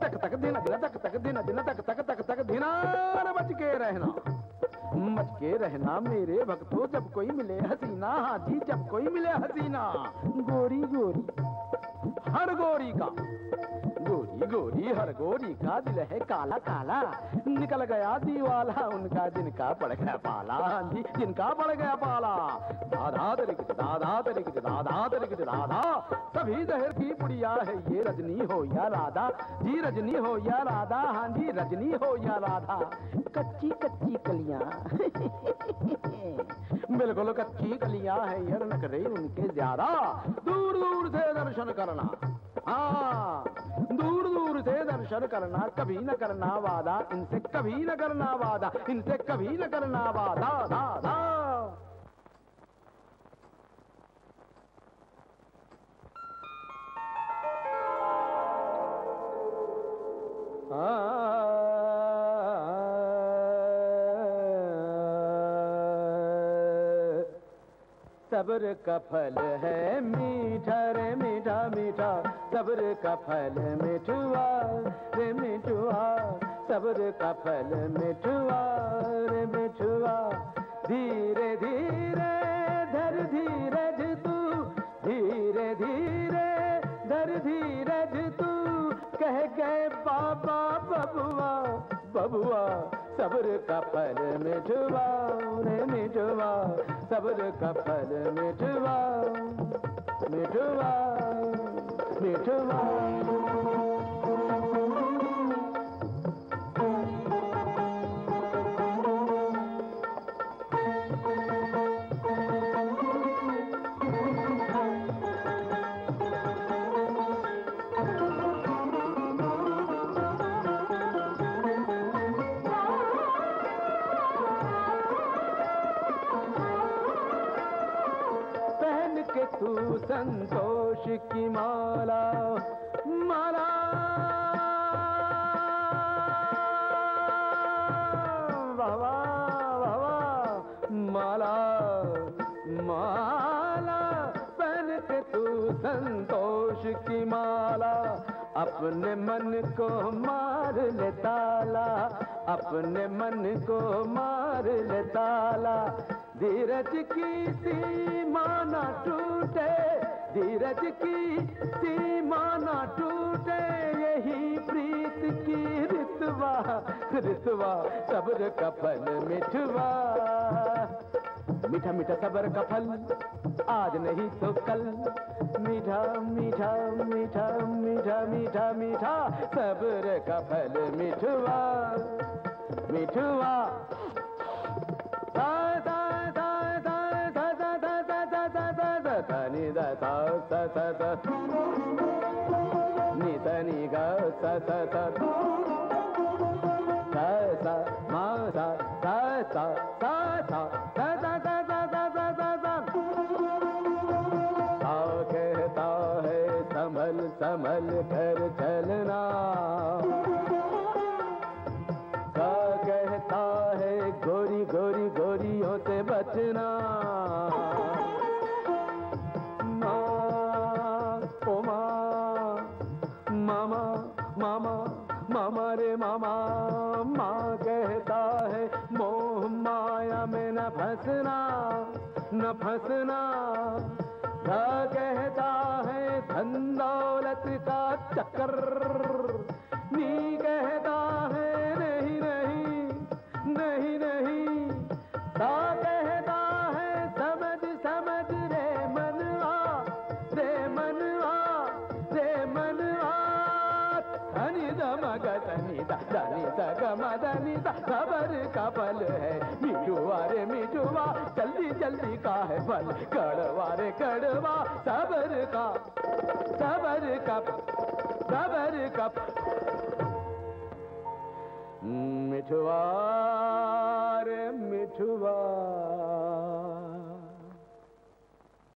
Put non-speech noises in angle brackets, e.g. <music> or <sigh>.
तक तक दिन दिन तक तक दिन दिन तक तक तक तक देना बच के रहना। बच के रहना मेरे भक्तों, जब कोई मिले हसीना हाँ जी, जब कोई मिले हसीना। गोरी गोरी। हर गोरी का। गोरी गोरी हर गोरी का दिल है काला काला। निकल गया दीवाला, उनका जिनका पड़ गया पाला। जी, जिनका पड़ गया पाला। दादा तरिक दादा तरिक दादा तरिक दादा। सभी जहर की पुड़िया है ये, रजनी हो या राधा। जी, रजनी हो या राधा। हाँ जी, रजनी हो या राधा। कच्ची कच्ची कलिया। <laughs> बिल्कुल कच्ची कलिया है, ये नखरे उनके ज़्यादा। दूर दूर से दर्शन करना हाँ दूर दूर से दर्शन करना कभी न करना वादा इनसे कभी न करना वादा इनसे कभी न करना वादा दा दा सब्र का फल है मीठा रे मीठा मीठा, सब्र का फल मिठुआ रे मिठुआ, सब्र का फल मिठुआ रे मिठुआ। धीरे धीरे धर धीरज तू, धीरे धीरे धर धीरज तू, कह गए बाबा बबुआ बबुआ। सबर का फल मिठवा रे मिठवा। सबर का फल मिठवा मिठवा मिठवा। के तू संतोष की माला माला। माला माला। के तू संतोष की माला, अपने मन को मार ले ताला, अपने मन को मार ले ताला। धीरज की सीमा ना टूटे, धीरज की सीमा ना टूटे, यही प्रीत की रितवा रितवा, सब्र का फल मिठवा। मीठा मीठा सब्र का फल, आज नहीं तो कल। मीठा मीठा मीठा मीठा मीठा मीठा, सब्र का फल मिठवा मिठवा। सा है संभल संभल कर चलना मामा माँ कहता है, मोह माया में न फंसना न फंसना। धा कहता है धन दौलत का चक्कर। नी कहता है, नहीं नहीं नहीं नहीं। ता खबर का దని है మద నిద रे मिठुआ जल्दी जल्दी का है फल, कड़वा रे कड़वा सबर का सबर कप सबर कप।